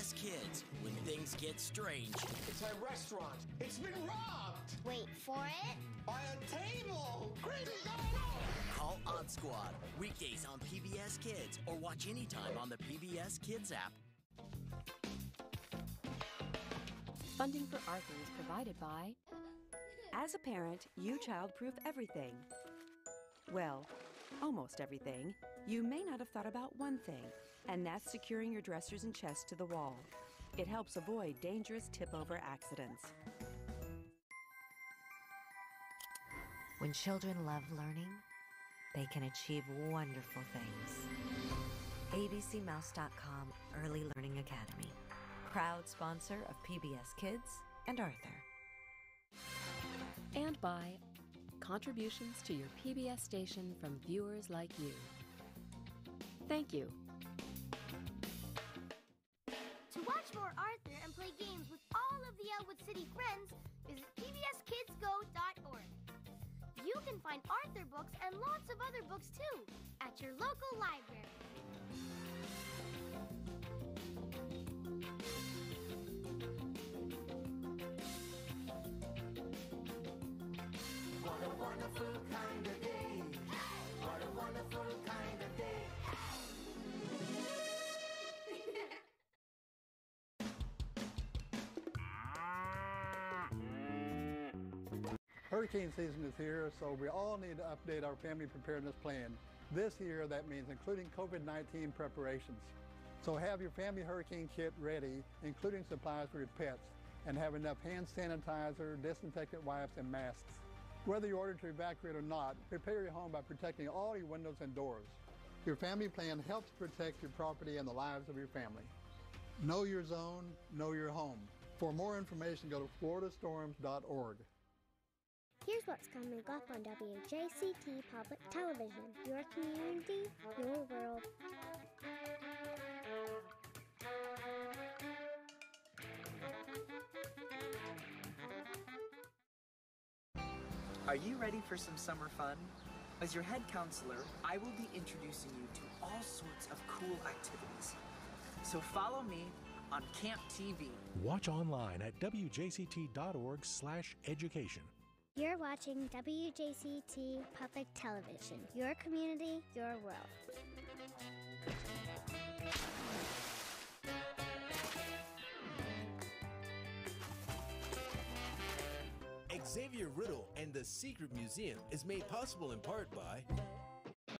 PBS Kids, when things get strange, It's a restaurant. It's been robbed Wait for it. by a table. Crazy going on. call Odd Squad. Weekdays on PBS Kids or watch anytime on the PBS Kids app. Funding for Arthur is provided by. As a parent, you childproof everything. Well, almost everything. You may not have thought about one thing, and that's securing your dressers and chest to the wall. It helps avoid dangerous tip over accidents. When children love learning, they can achieve wonderful things. ABCMouse.com Early Learning Academy, proud sponsor of PBS Kids and Arthur. And by contributions to your PBS station from viewers like you. Thank you. To watch more Arthur and play games with all of the Elwood City friends, visit pbskidsgo.org. You can find Arthur books and lots of other books too at your local library. Hurricane season is here, so we all need to update our family preparedness plan. This year, that means including COVID-19 preparations. So have your family hurricane kit ready, including supplies for your pets, and have enough hand sanitizer, disinfectant wipes, and masks. Whether you order to evacuate or not, prepare your home by protecting all your windows and doors. Your family plan helps protect your property and the lives of your family. Know your zone, know your home. For more information, go to floridastorms.org. Here's what's coming up on WJCT Public Television. Your community, your world. Are you ready for some summer fun? As your head counselor, I will be introducing you to all sorts of cool activities. So follow me on Camp TV. Watch online at wjct.org/education. You're watching WJCT Public Television. Your community, your world. Xavier Riddle and the Secret Museum is made possible in part by